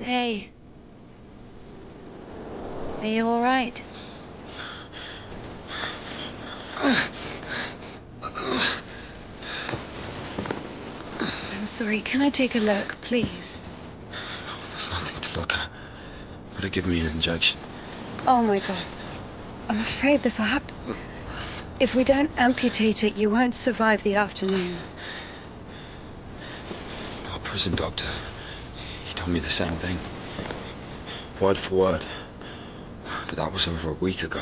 Hey. Are you alright? I'm sorry, can I take a look, please? There's nothing to look at. Better give me an injection. Oh my god. I'm afraid this will have to. If we don't amputate it, you won't survive the afternoon. Our prison doctor, told me the same thing. Word for word. But that was over a week ago.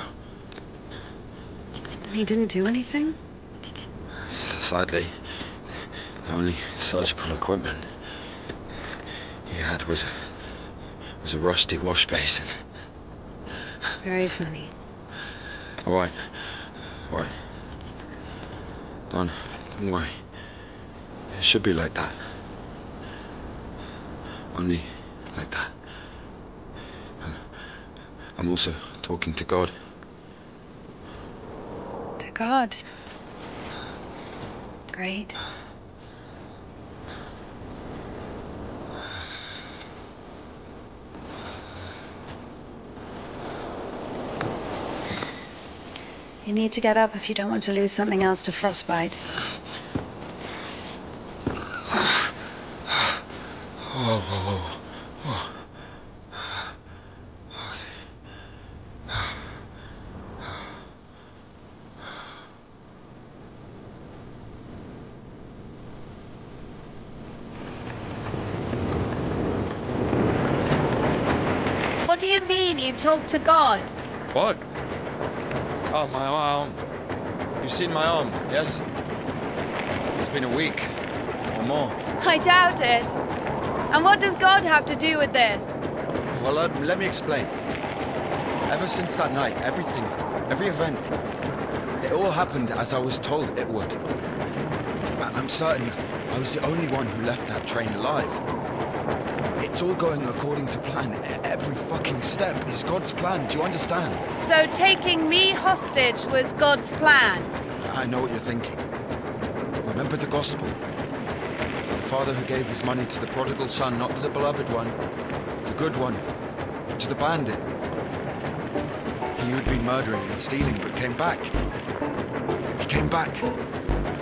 And he didn't do anything? Sadly, the only surgical equipment he had was a, was a rusty wash basin. Very funny. All right. All right. Don't, don't worry. It should be like that. Only like that. I'm, also talking to God. To God. Great. You need to get up if you don't want to lose something else to frostbite. Whoa, whoa, whoa. What do you mean you talk to God? What? Oh, my arm. You've seen my arm, yes? It's been a week or more. I doubt it. And what does God have to do with this? Well, let, let me explain. Ever since that night, everything, every event, it all happened as I was told it would. I- I'm certain I was the only one who left that train alive. It's all going according to plan. Every fucking step is God's plan. Do you understand? So taking me hostage was God's plan. I know what you're thinking. Remember the gospel. The father who gave his money to the prodigal son, not to the beloved one, the good one, to the bandit. He who'd been murdering and stealing but came back. He came back. Do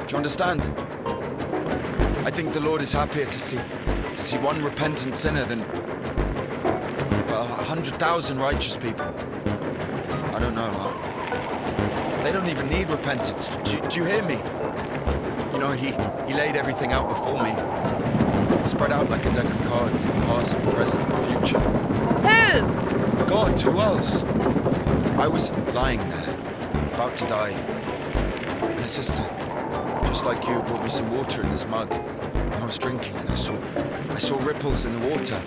you understand? I think the Lord is happier to see to see one repentant sinner than a hundred thousand righteous people. I don't know. They don't even need repentance. Do, do you hear me? Know, he, he laid everything out before me. Spread out like a deck of cards, the past, the present, the future. Who? God, who else? I was lying there, about to die. And a sister, just like you, brought me some water in this mug. And I was drinking and I saw, I saw ripples in the water.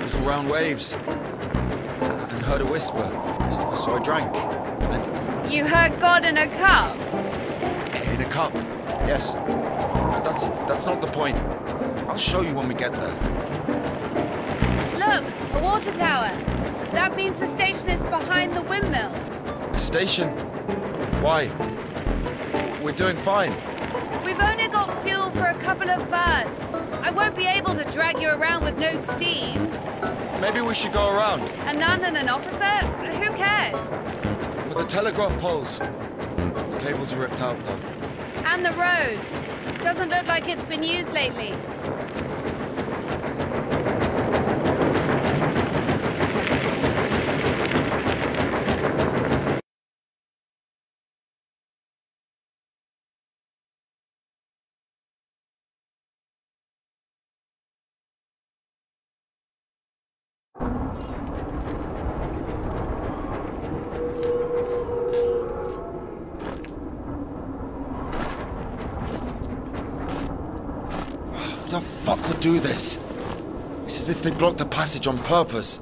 Little round waves. And heard a whisper. So I drank. And You heard God in a cup? In a cup, yes. But that's that's not the point. I'll show you when we get there. Look, a water tower. That means the station is behind the windmill. The station. Why? We're doing fine. We've only got fuel for a couple of bursts. I won't be able to drag you around with no steam. Maybe we should go around A nun and an officer? Who cares? with the telegraph poles. The cables are ripped out though. And the road. Doesn't look like it's been used lately. They blocked the passage on purpose.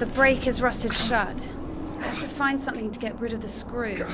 The brake is rusted shut. I have to find something to get rid of the screw. It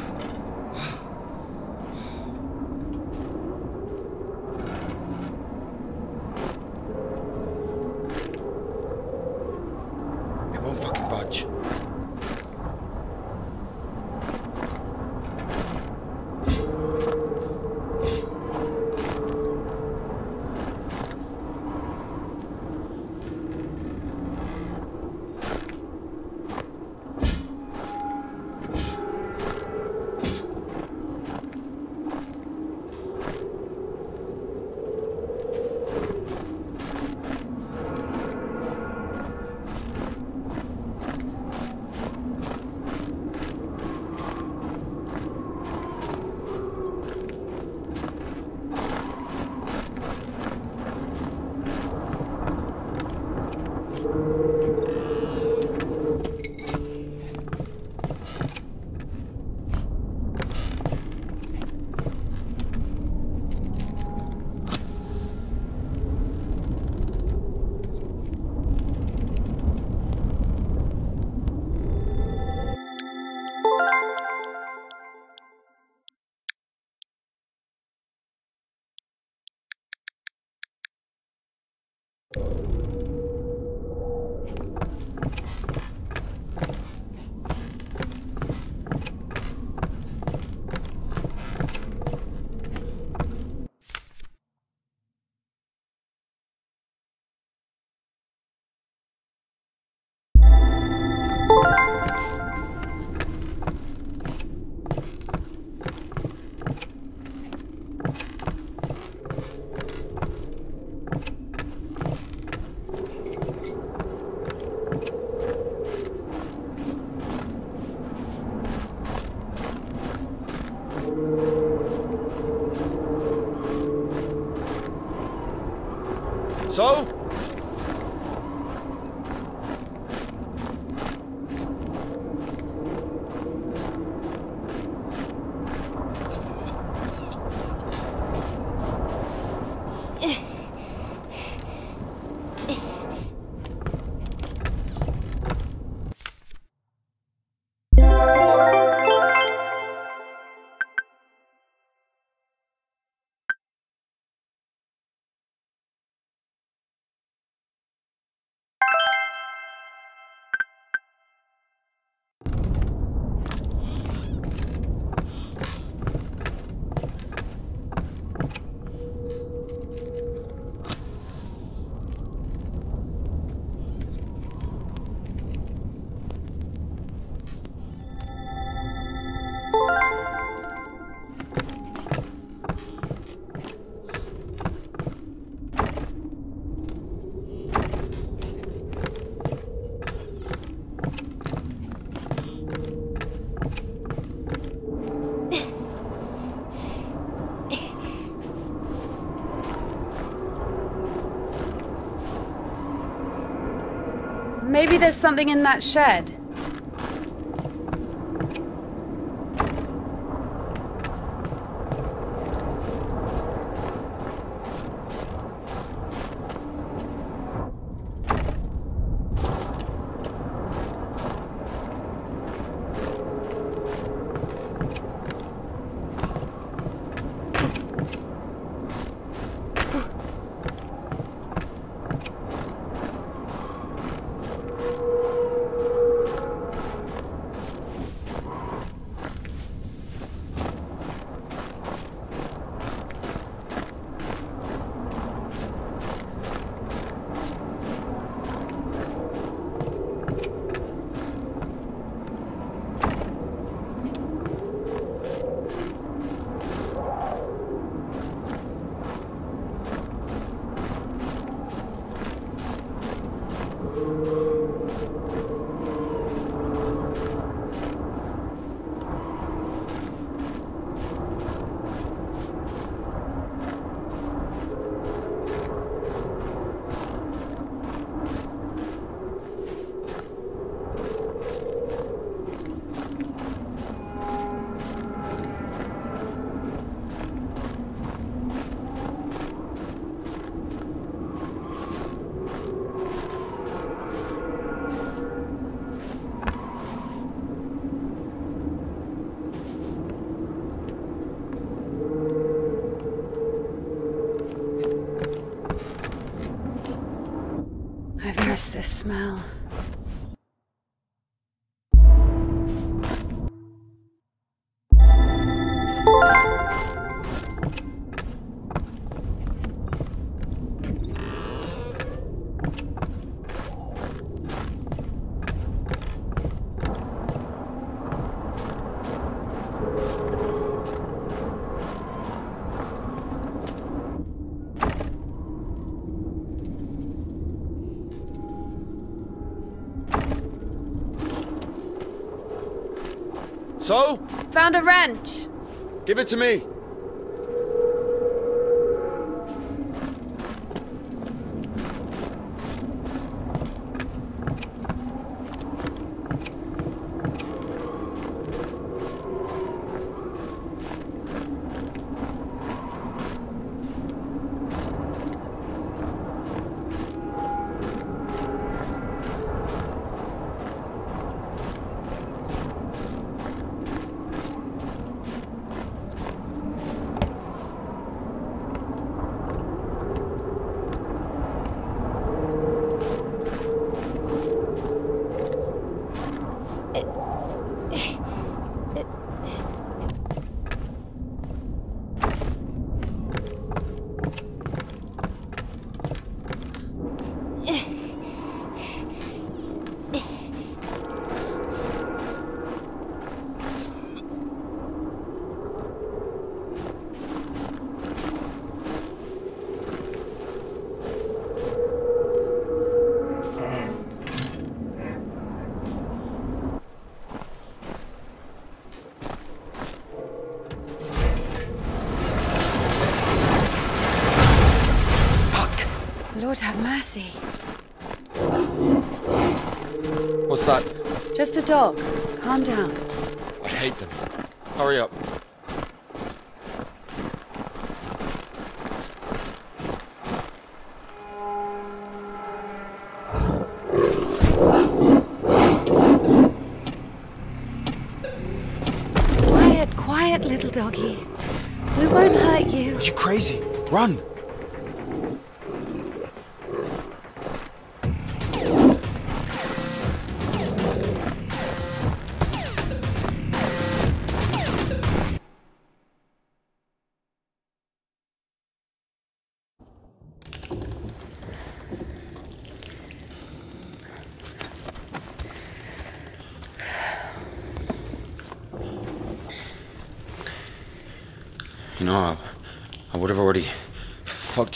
Maybe there's something in that shed. This smell. So? Found a wrench. Give it to me. Just a dog. Calm down. I hate them. Hurry up. Quiet, quiet, little doggy. We won't hurt you. Are you crazy? Run!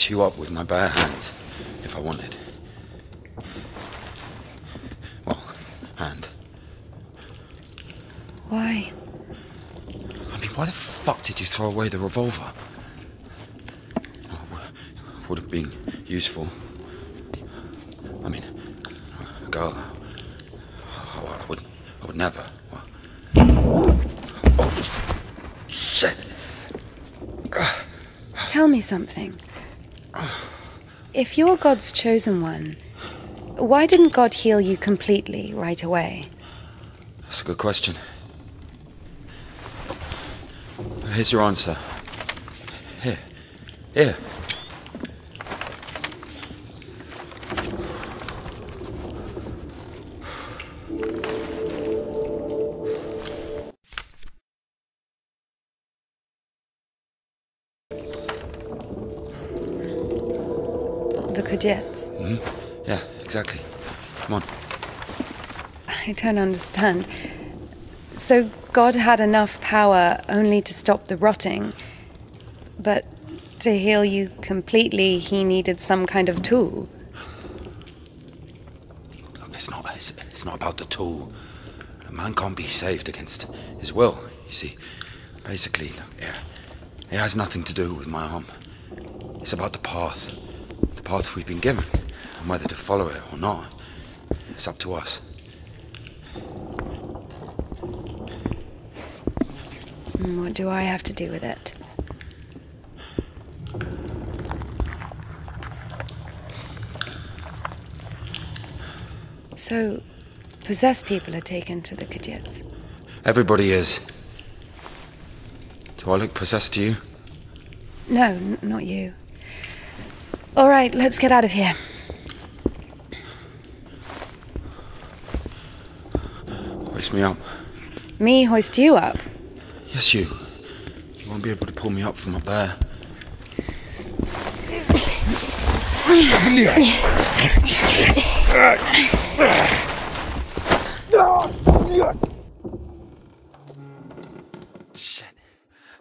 You up with my bare hands if I wanted. Well, hand. Why? I mean, why the fuck did you throw away the revolver? Oh, it would have been useful. I mean, a girl. I, I would, I would never. Oh, shit! Tell me something. If you're God's chosen one, why didn't God heal you completely right away? That's a good question. Here's your answer. Here. Here. The Kudets. Mm-hmm. Yeah, exactly. Come on. I don't understand. So God had enough power only to stop the rotting, but to heal you completely, he needed some kind of tool. Look, it's not, it's, it's not about the tool. A man can't be saved against his will, you see. Basically, look, yeah, it has nothing to do with my arm. It's about the path. The path we've been given. And whether to follow it or not, it's up to us. And What do I have to do with it? So, possessed people are taken to the Kudets. Everybody is. Do I look possessed to you? No, not you. All right, let's get out of here. Hoist me up. Me hoist you up. Yes, you. You won't be able to pull me up from up there.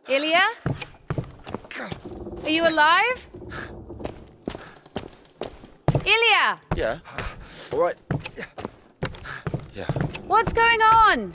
Ilya? Are you alive? Ilya! Yeah. All right. Yeah. What's going on?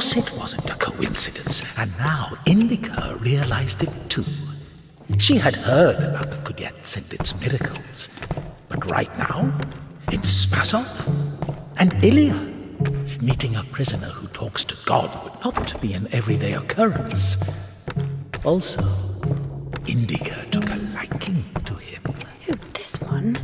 Course it wasn't a coincidence, and now Indika realized it too. She had heard about the Kudets and its miracles, but right now, it's Spasov and Ilya. Meeting a prisoner who talks to God would not be an everyday occurrence. Also, Indika took a liking to him. Who, this one?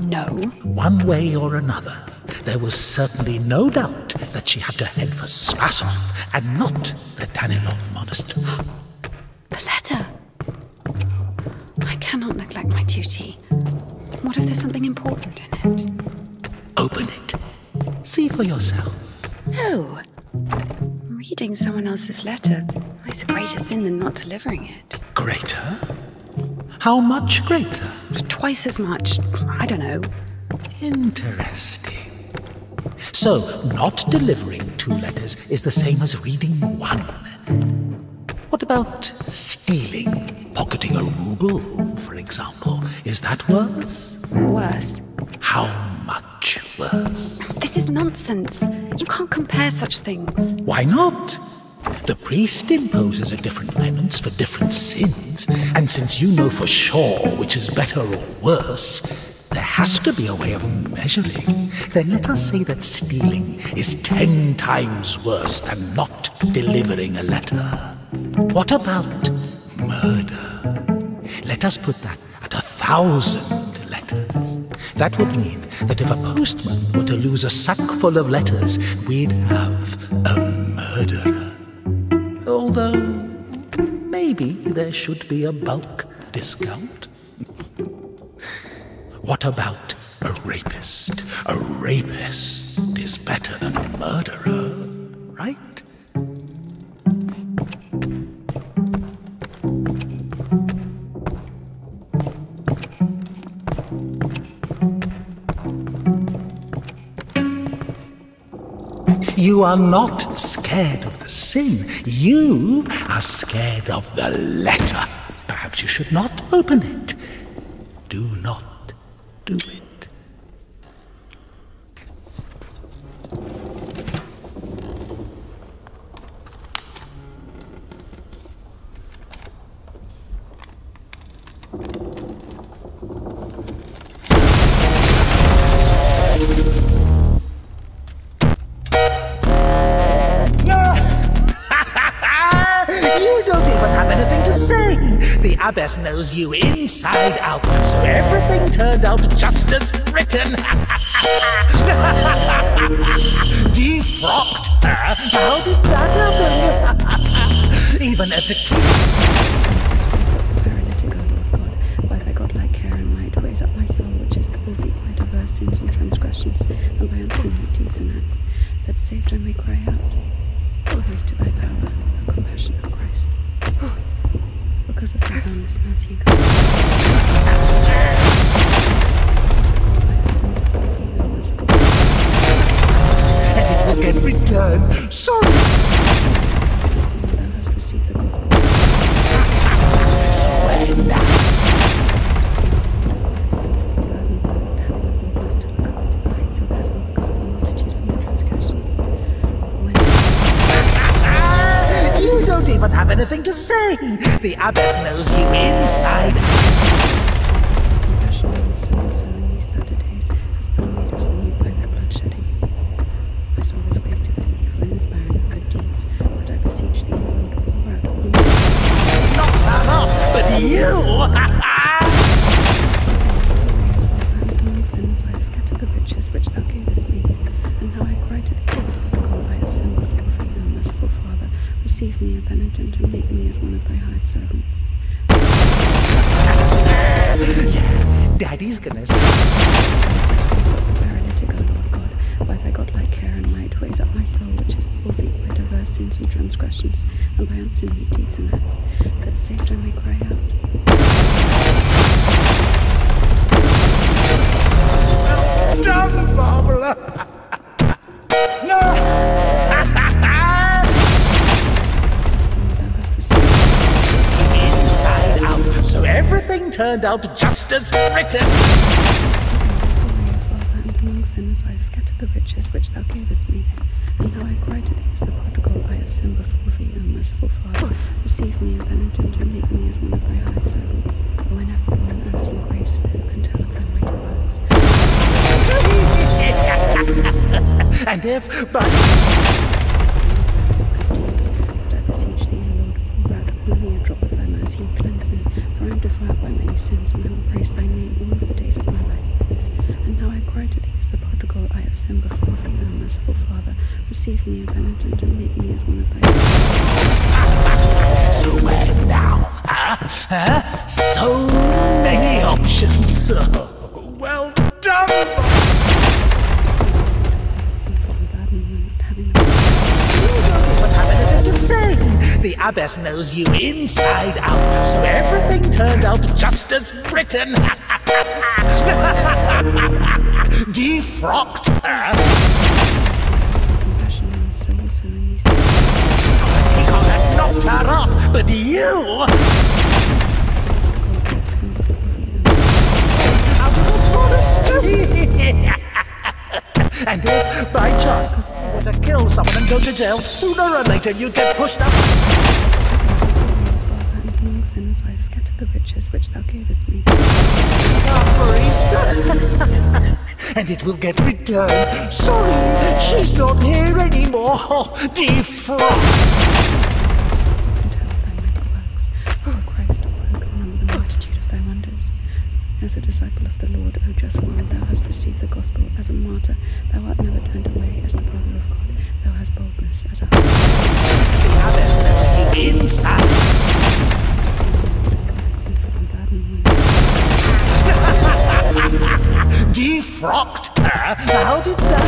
No. One way or another, there was certainly no doubt that she had to head for Spasov and not the Danilov monastery. The letter. I cannot neglect my duty. What if there's something important in it? Open it. See for yourself. No. Reading someone else's letter. Is a greater sin than not delivering it. Greater? How much greater? Twice as much. I don't know. Interesting. So, not delivering two letters is the same as reading one. What about stealing? Pocketing a ruble, for example. Is that worse? Worse. How much worse? This is nonsense. You can't compare such things. Why not? The priest imposes a different penance for different sins, and since you know for sure which is better or worse, there has to be a way of measuring. Then let us say that stealing is ten times worse than not delivering a letter. What about murder? Let us put that at a thousand letters. That would mean that if a postman were to lose a sack full of letters, we'd have a murderer. Although, maybe there should be a bulk discount. What about a rapist? A rapist is better than a murderer, right? You are not scared of the sin. You are scared of the letter. Perhaps you should not open it. Do not do it. Say. The abbess knows you inside out, so everything turned out just as written. Defrocked her? How did that happen? even a tequila. Turned out just as written. glory, O Father, and I have scattered the riches which thou gavest me. And now I cry to thee as the prodigal, I have sinned before thee, O merciful Father. Receive me, a penitent, and make me as one of thy hired servants. O ineffable and unseen grace, who can tell of thy mighty works? And if, but sins, and I will praise thy name all of the days of my life. And now I cry to thee as the prodigal, I have sinned before thee, O merciful Father. Receive me, a penitent, and make me as one of thy so where now? Huh? Huh? So many options. The abbess knows you inside out, so everything turned out just as written. Defrocked her. Tikhon had knocked her off, but you, and if, by chance, you were to kill someone and go to jail, sooner or later you'd get pushed up. The riches which thou gavest me. and it will get returned. Sorry, she's not here anymore. Defrost. and tell of thy mighty works. O Christ, who the multitude of thy wonders? As a disciple of the Lord, O just one, thou hast received the gospel as a martyr. Thou art never turned away as the brother of God. Thou hast boldness as a The abbess knows inside. Her. Eh? How did that?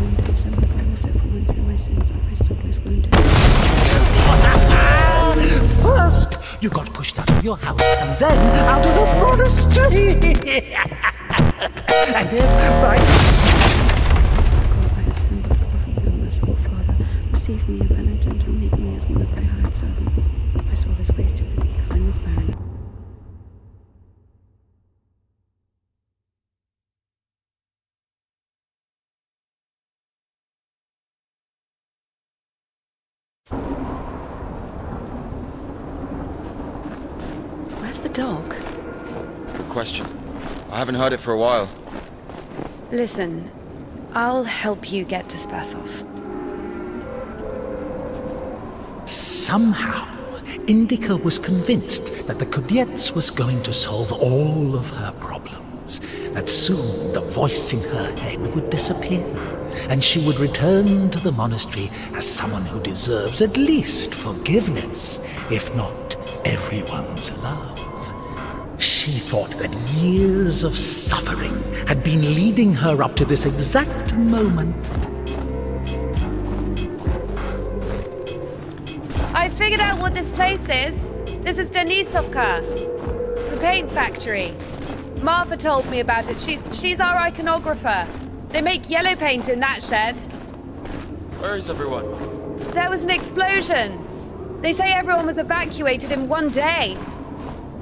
Wounded, so have I also fallen through my sins, and my soul wounded. First, you got pushed out of your house, and then out of the monastery. and if by God, I have sinned before thee, O merciful Father. Receive me, a penitent, and make me as one of thy hired servants. My soul is wasted with evil and is barren. Where's the dog? Good question. I haven't heard it for a while. Listen, I'll help you get to Spasov. Somehow, Indika was convinced that the Kudyets was going to solve all of her problems, that soon the voice in her head would disappear, and she would return to the monastery as someone who deserves at least forgiveness, if not everyone's love. She thought that years of suffering had been leading her up to this exact moment. I figured out what this place is. This is Denisovka, the paint factory. Martha told me about it. She, she's our iconographer. They make yellow paint in that shed. Where is everyone? There was an explosion. They say everyone was evacuated in one day.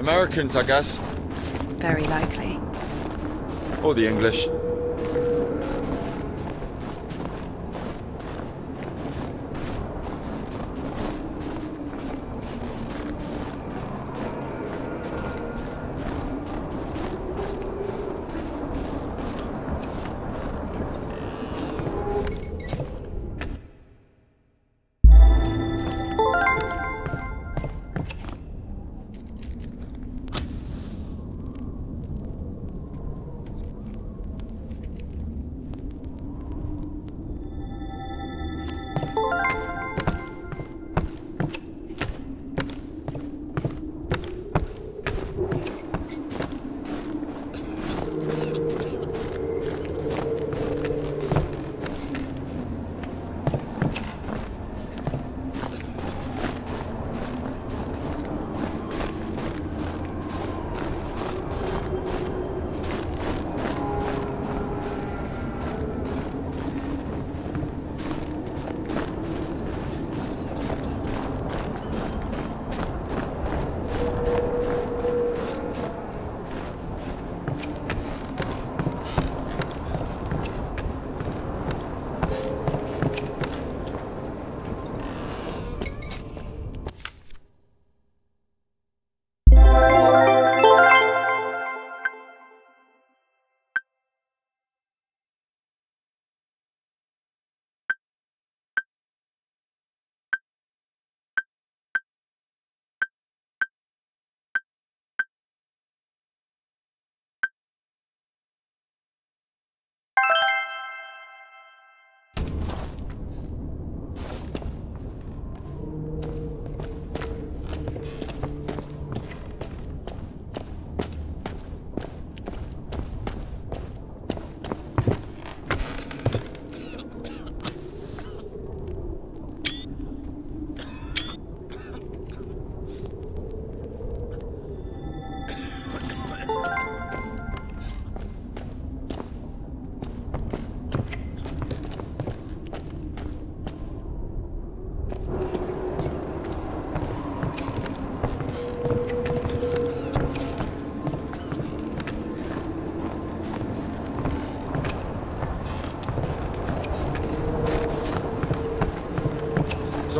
Americans, I guess. Very likely. Or the English.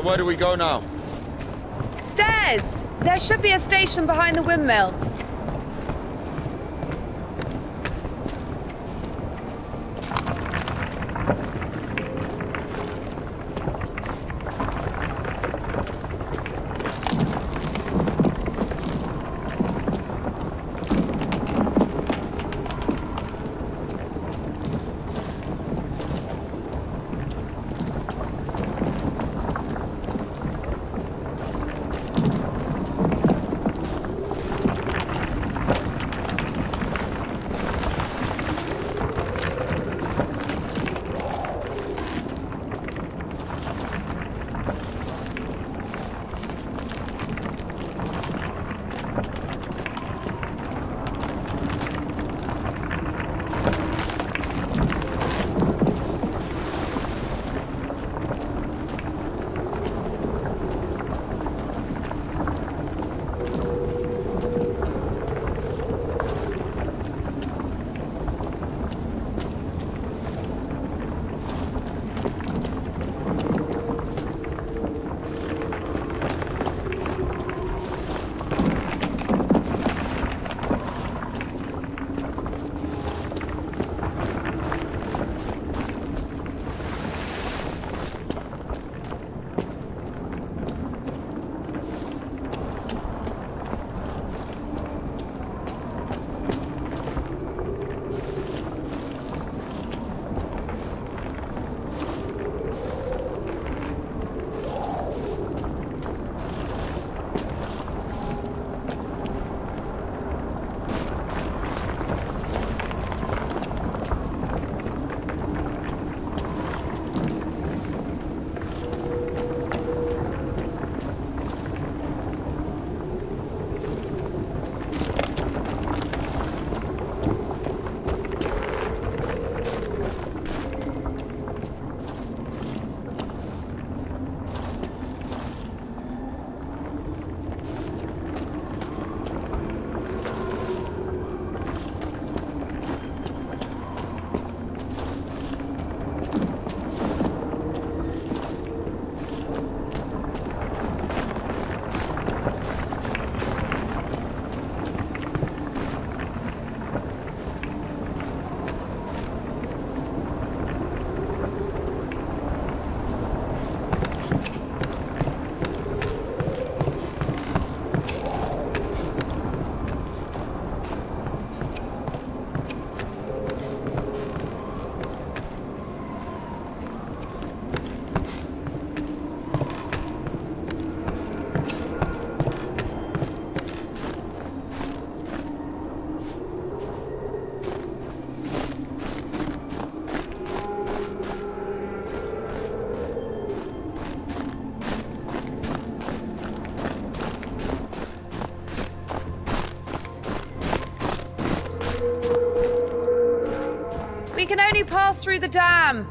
Where do we go now? Stairs! There should be a station behind the windmill. Through the dam.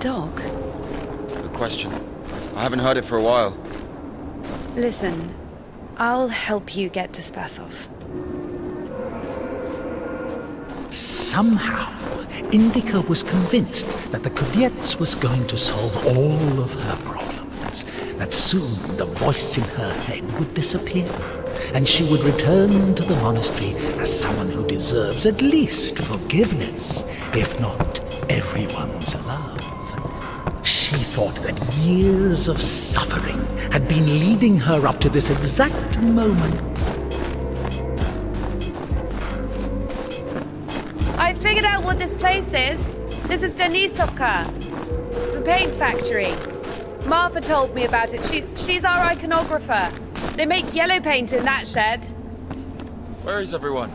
Dog? Good question. I haven't heard it for a while. Listen, I'll help you get to Spasov. Somehow, Indika was convinced that the Kudets was going to solve all of her problems, that soon the voice in her head would disappear, and she would return to the monastery as someone who deserves at least forgiveness, if not everyone's love. She thought that years of suffering had been leading her up to this exact moment. I figured out what this place is. This is Denisovka, the paint factory. Martha told me about it. She, she's our iconographer. They make yellow paint in that shed. Where is everyone?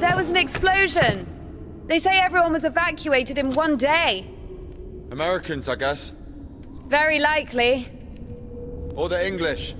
There was an explosion. They say everyone was evacuated in one day. Americans, I guess. Very likely. Or the English.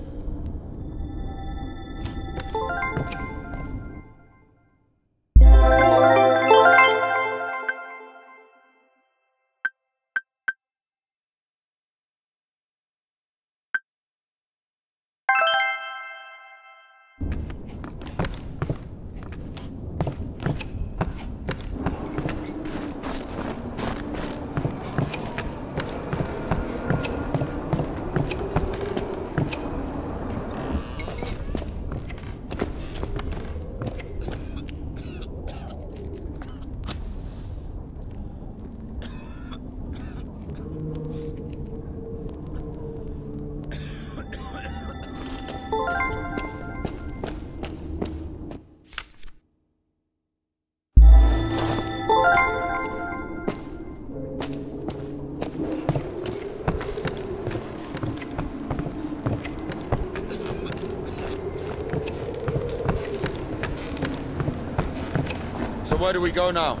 Where do we go now?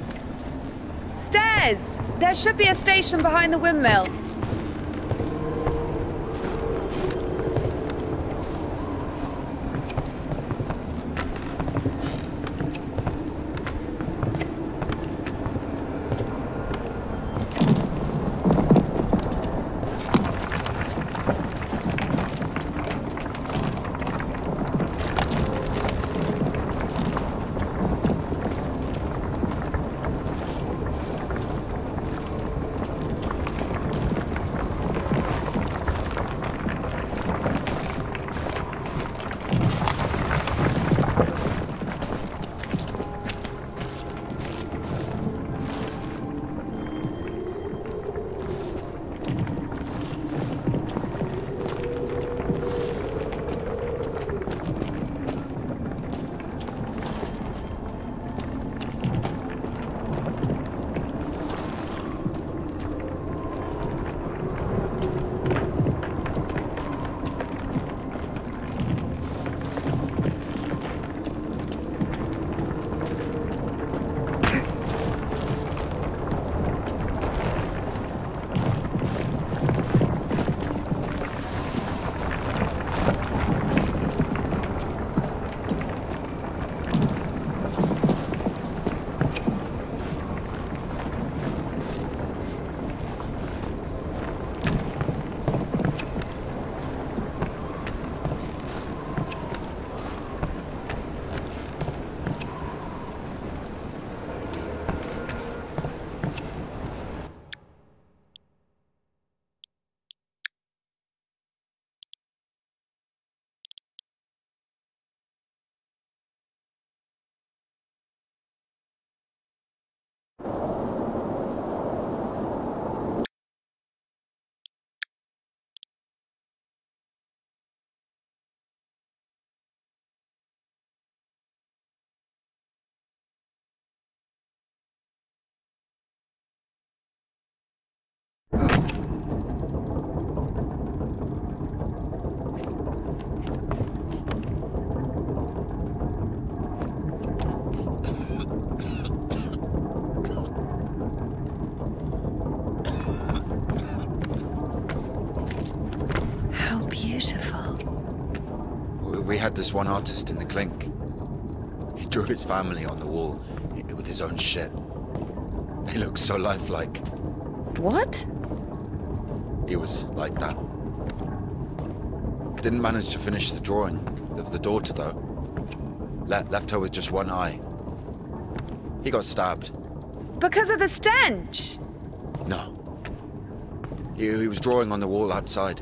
Stairs! There should be a station behind the windmill. Had this one artist in the clink. He drew his family on the wall eh, with his own shit. They look so lifelike. What? He was like that. Didn't manage to finish the drawing of the daughter, though. Le- left her with just one eye. He got stabbed. Because of the stench. No. He, he was drawing on the wall outside.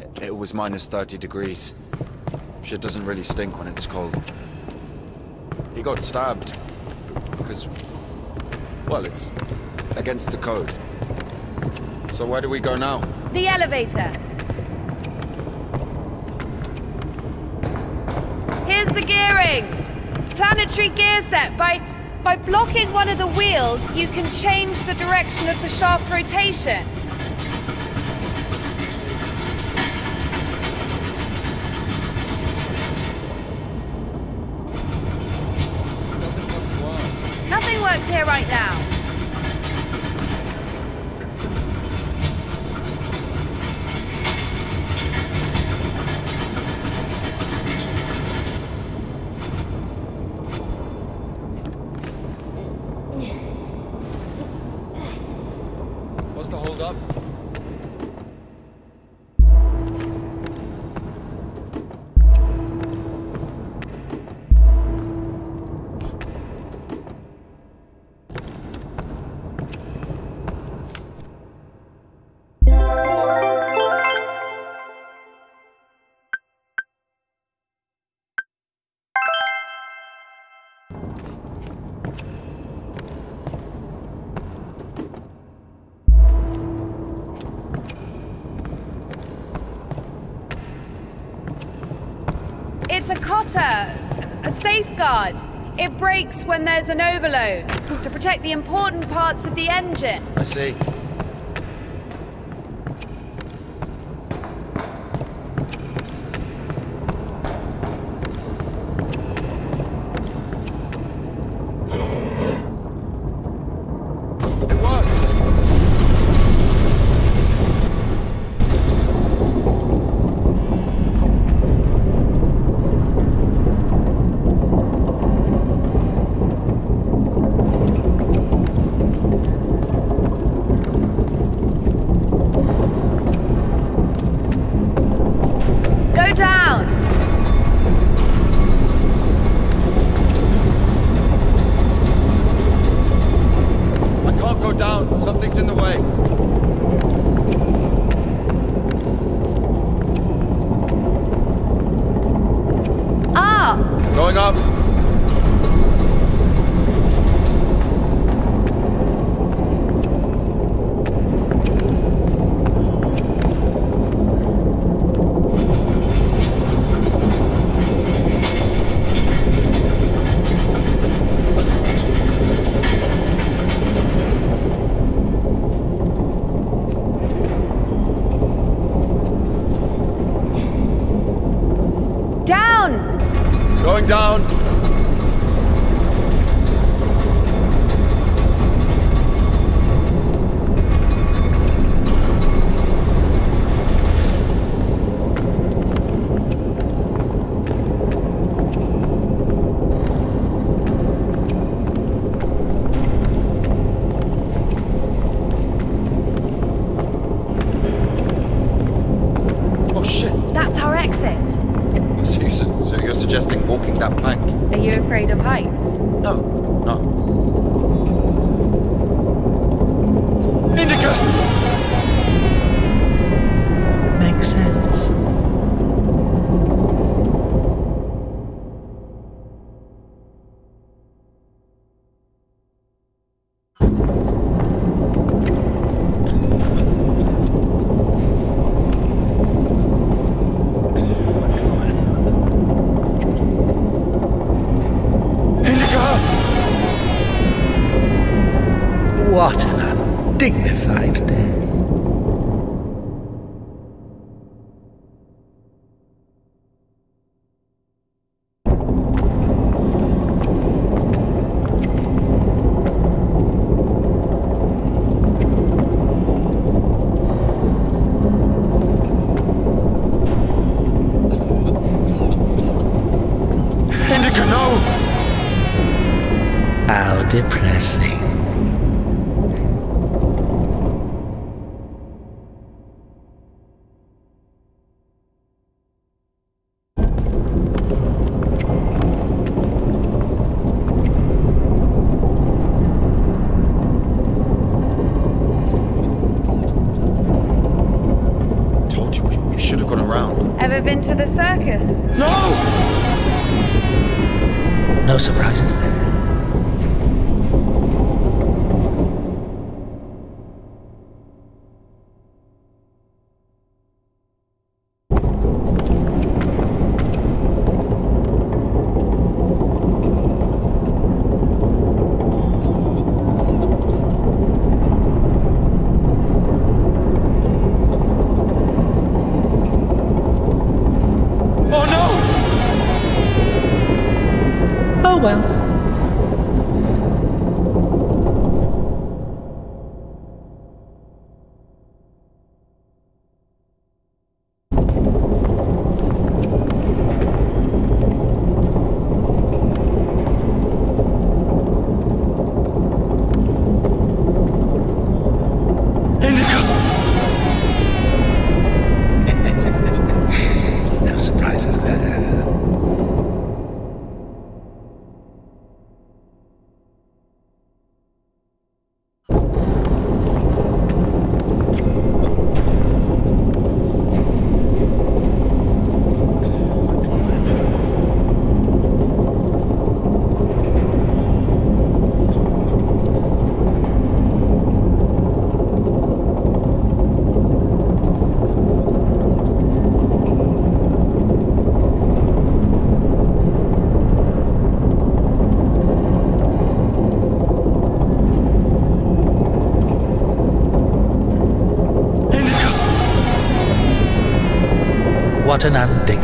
It, it was minus 30 degrees. Shit doesn't really stink when it's cold. He got stabbed because, well, it's against the code. So where do we go now? The elevator. Here's the gearing. Planetary gear set. By by blocking one of the wheels, you can change the direction of the shaft rotation. Works here right now. Safeguard. It breaks when there's an overload to protect the important parts of the engine. I see. Going up. An undignified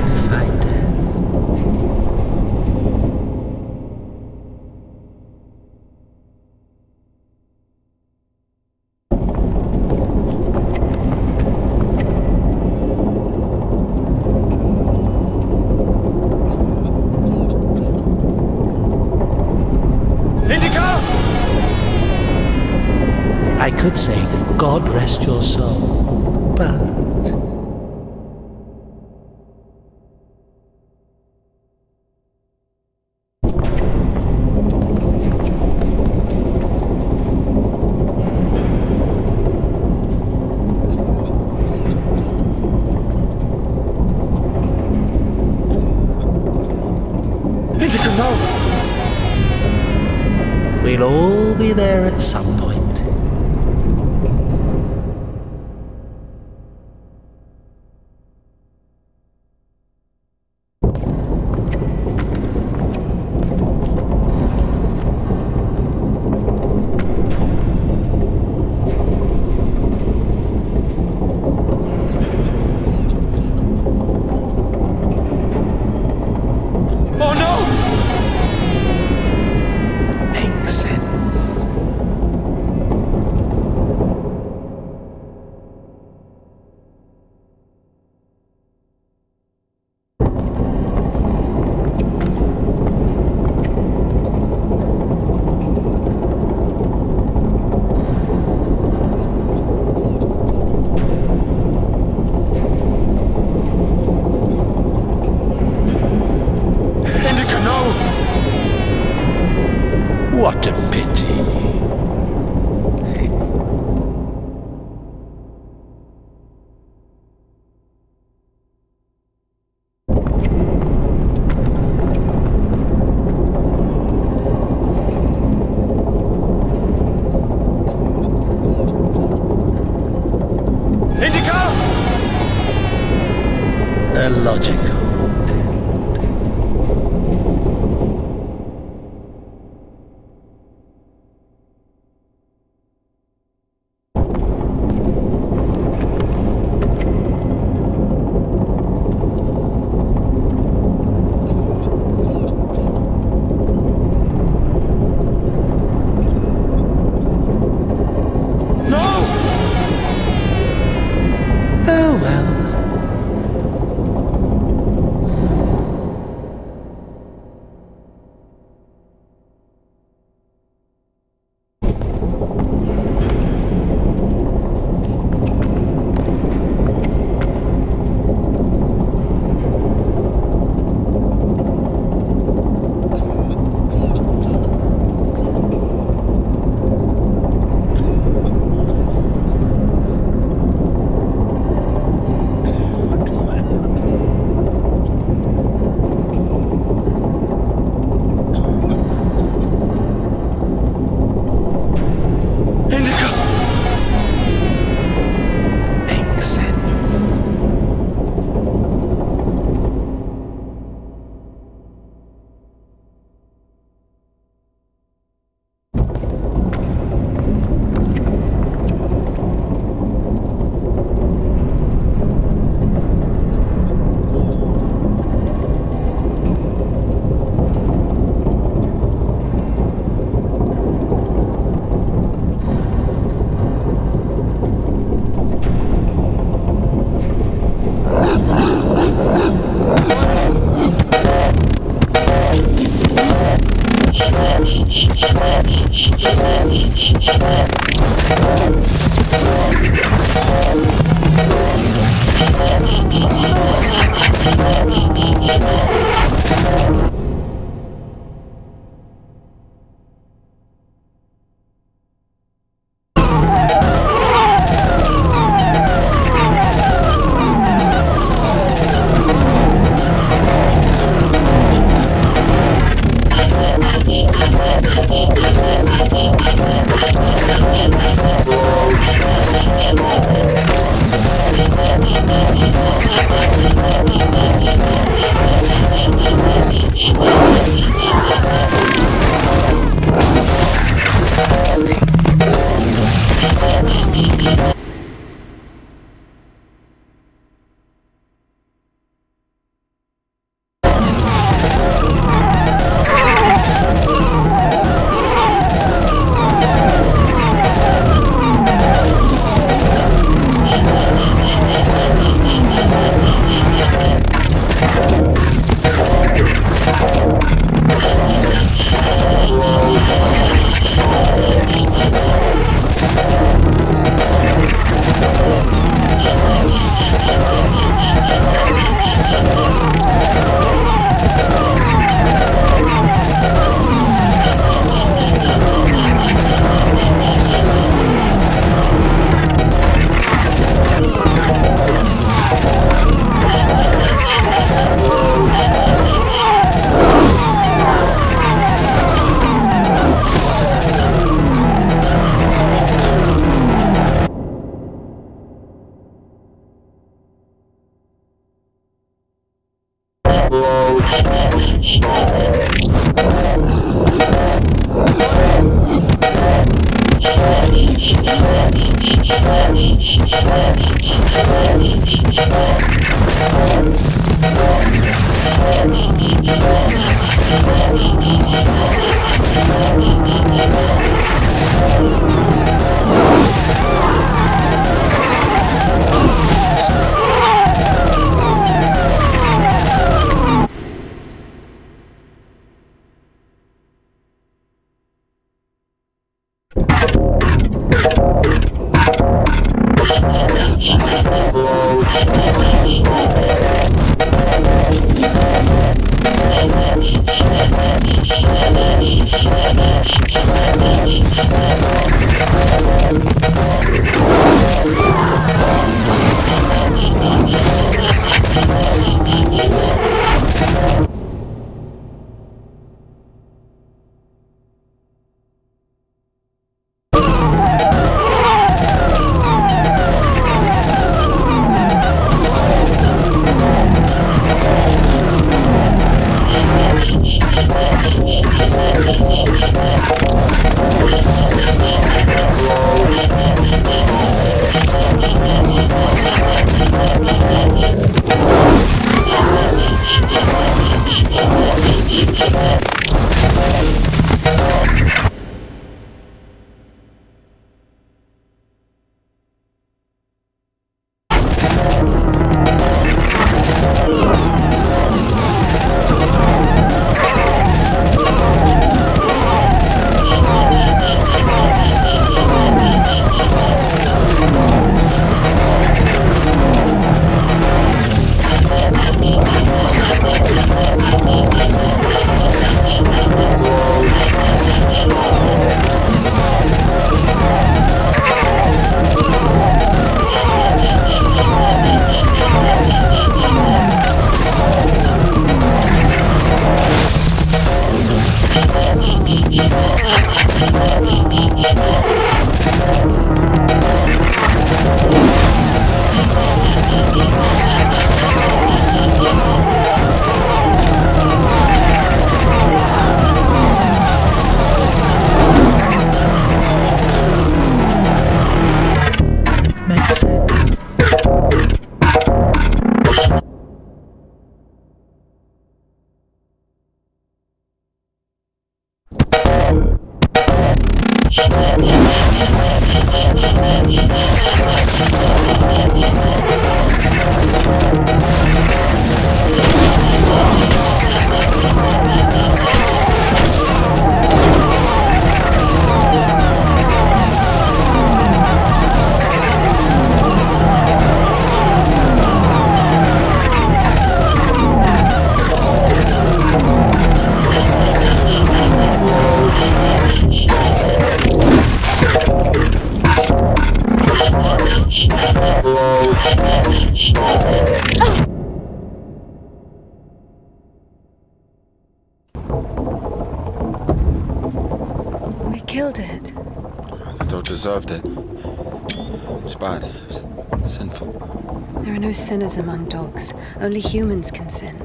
sinners among dogs. Only humans can sin.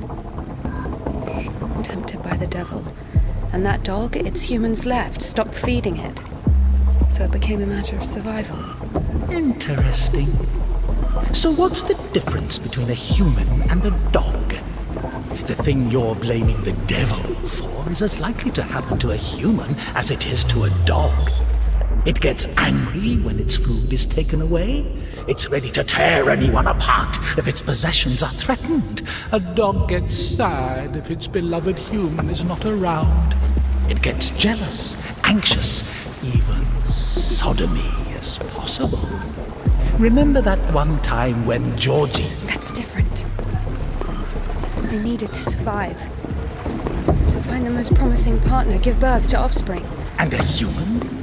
Tempted by the devil. And that dog, its humans left, Stop feeding it. So it became a matter of survival. Interesting. So, what's the difference between a human and a dog? The thing you're blaming the devil for is as likely to happen to a human as it is to a dog. It gets angry when its food is taken away. It's ready to tear anyone apart if its possessions are threatened. A dog gets sad if its beloved human is not around. It gets jealous, anxious, even sodomy is possible. Remember that one time when Georgie That's different. They need it to survive. To find the most promising partner, give birth to offspring. and a human?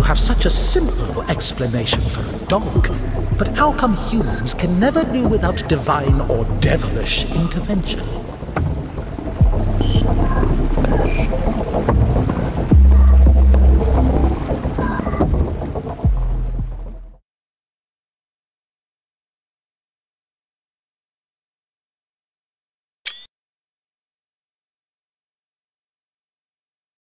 You have such a simple explanation for a dog. But how come humans can never do without divine or devilish intervention?